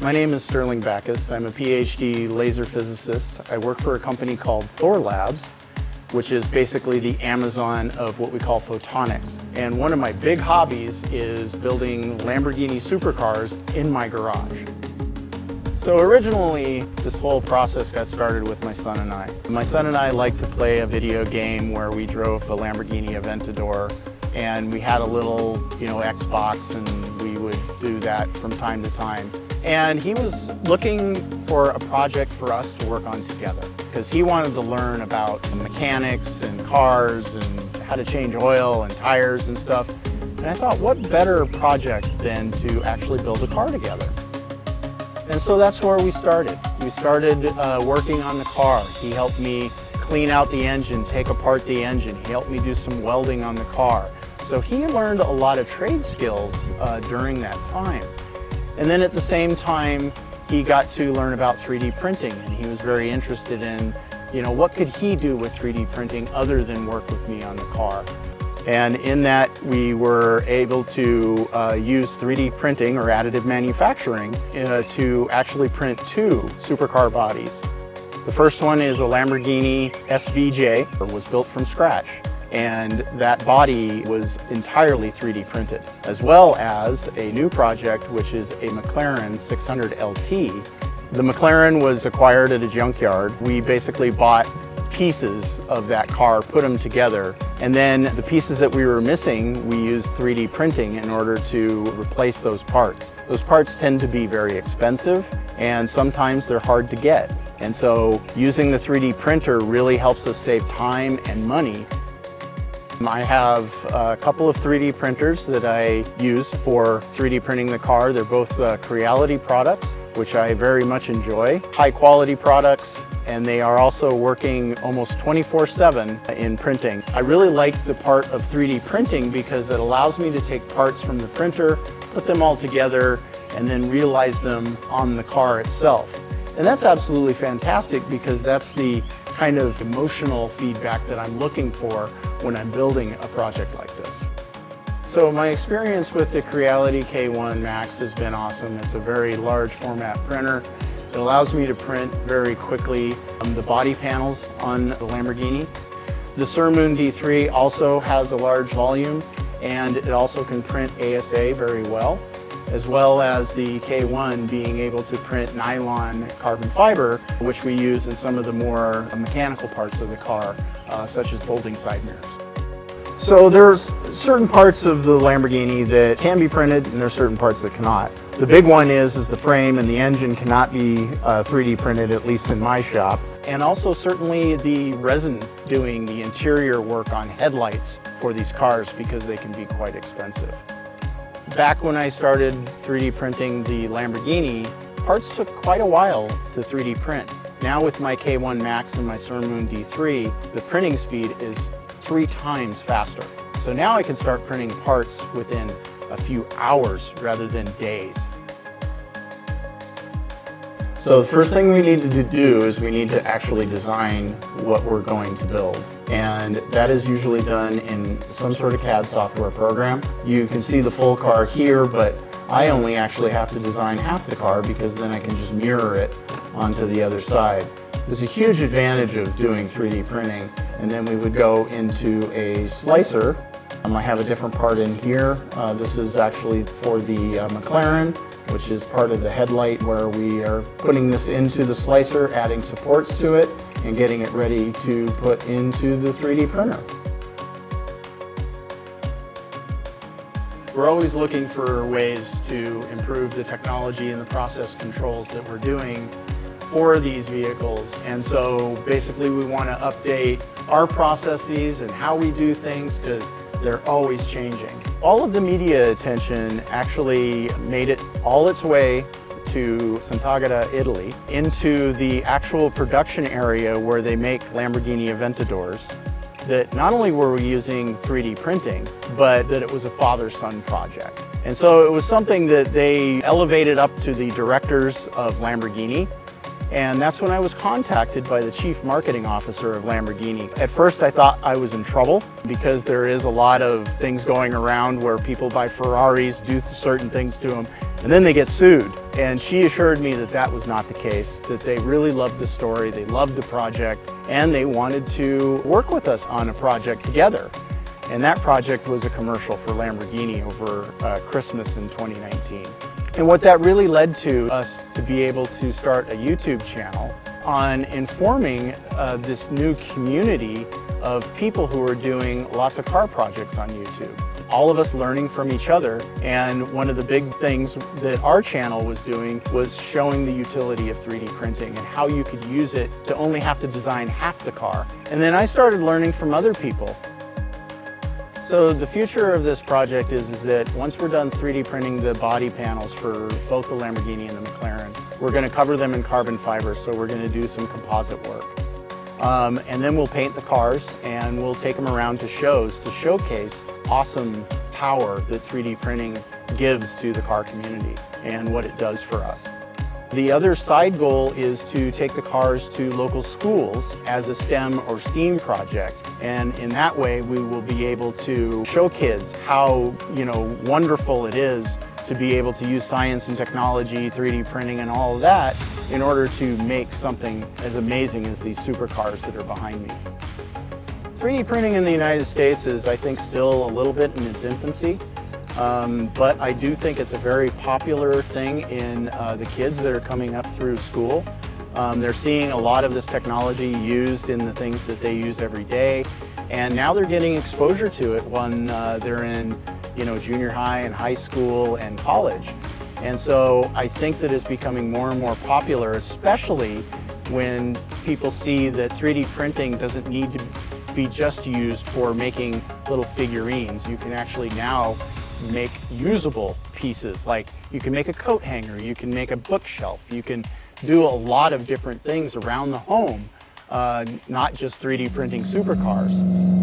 My name is Sterling Backus. I'm a PhD laser physicist. I work for a company called Thor Labs, which is basically the Amazon of what we call photonics. And one of my big hobbies is building Lamborghini supercars in my garage. So originally, this whole process got started with my son and I. My son and I like to play a video game where we drove the Lamborghini Aventador and we had a little, you know, Xbox and we would do that from time to time. And he was looking for a project for us to work on together because he wanted to learn about mechanics and cars and how to change oil and tires and stuff. And I thought, what better project than to actually build a car together? And so that's where we started. We started uh, working on the car. He helped me clean out the engine, take apart the engine. He helped me do some welding on the car. So he learned a lot of trade skills uh, during that time. And then at the same time, he got to learn about 3D printing and he was very interested in, you know, what could he do with 3D printing other than work with me on the car. And in that, we were able to uh, use 3D printing or additive manufacturing uh, to actually print two supercar bodies. The first one is a Lamborghini SVJ, it was built from scratch. And that body was entirely 3D printed, as well as a new project, which is a McLaren 600 LT. The McLaren was acquired at a junkyard. We basically bought pieces of that car, put them together, and then the pieces that we were missing, we used 3D printing in order to replace those parts. Those parts tend to be very expensive and sometimes they're hard to get. And so using the 3D printer really helps us save time and money I have a couple of 3D printers that I use for 3D printing the car. They're both uh, Creality products, which I very much enjoy. High quality products, and they are also working almost 24-7 in printing. I really like the part of 3D printing because it allows me to take parts from the printer, put them all together, and then realize them on the car itself. And that's absolutely fantastic because that's the kind of emotional feedback that I'm looking for when I'm building a project like this. So my experience with the Creality K1 Max has been awesome. It's a very large format printer. It allows me to print very quickly um, the body panels on the Lamborghini. The Sermoon D3 also has a large volume and it also can print ASA very well as well as the K1 being able to print nylon carbon fiber, which we use in some of the more mechanical parts of the car, uh, such as folding side mirrors. So there's certain parts of the Lamborghini that can be printed and there's certain parts that cannot. The big one is, is the frame and the engine cannot be uh, 3D printed, at least in my shop. And also certainly the resin doing the interior work on headlights for these cars because they can be quite expensive. Back when I started 3D printing the Lamborghini, parts took quite a while to 3D print. Now with my K1 Max and my Sermoon D3, the printing speed is three times faster. So now I can start printing parts within a few hours rather than days. So the first thing we need to do is we need to actually design what we're going to build. And that is usually done in some sort of CAD software program. You can see the full car here, but I only actually have to design half the car because then I can just mirror it onto the other side. There's a huge advantage of doing 3D printing. And then we would go into a slicer. Um, I have a different part in here. Uh, this is actually for the uh, McLaren which is part of the headlight where we are putting this into the slicer, adding supports to it, and getting it ready to put into the 3D printer. We're always looking for ways to improve the technology and the process controls that we're doing for these vehicles. And so basically we want to update our processes and how we do things because they're always changing. All of the media attention actually made it all its way to Sant'Agata, Italy, into the actual production area where they make Lamborghini Aventadors. That not only were we using 3D printing, but that it was a father-son project. And so it was something that they elevated up to the directors of Lamborghini and that's when I was contacted by the chief marketing officer of Lamborghini. At first I thought I was in trouble because there is a lot of things going around where people buy Ferraris, do certain things to them, and then they get sued. And she assured me that that was not the case, that they really loved the story, they loved the project, and they wanted to work with us on a project together. And that project was a commercial for Lamborghini over uh, Christmas in 2019. And what that really led to us to be able to start a YouTube channel on informing uh, this new community of people who are doing lots of car projects on YouTube all of us learning from each other. And one of the big things that our channel was doing was showing the utility of 3D printing and how you could use it to only have to design half the car. And then I started learning from other people. So the future of this project is, is that once we're done 3D printing the body panels for both the Lamborghini and the McLaren, we're going to cover them in carbon fiber, so we're going to do some composite work. Um, and then we'll paint the cars and we'll take them around to shows to showcase awesome power that 3D printing gives to the car community and what it does for us. The other side goal is to take the cars to local schools as a STEM or STEAM project. And in that way, we will be able to show kids how, you know, wonderful it is to be able to use science and technology, 3D printing and all of that in order to make something as amazing as these supercars that are behind me. 3D printing in the United States is, I think, still a little bit in its infancy. Um, but I do think it's a very popular thing in uh, the kids that are coming up through school. Um, they're seeing a lot of this technology used in the things that they use every day. And now they're getting exposure to it when uh, they're in you know, junior high and high school and college. And so I think that it's becoming more and more popular, especially when people see that 3D printing doesn't need to be just used for making little figurines. You can actually now make usable pieces, like you can make a coat hanger, you can make a bookshelf, you can do a lot of different things around the home, uh, not just 3D printing supercars.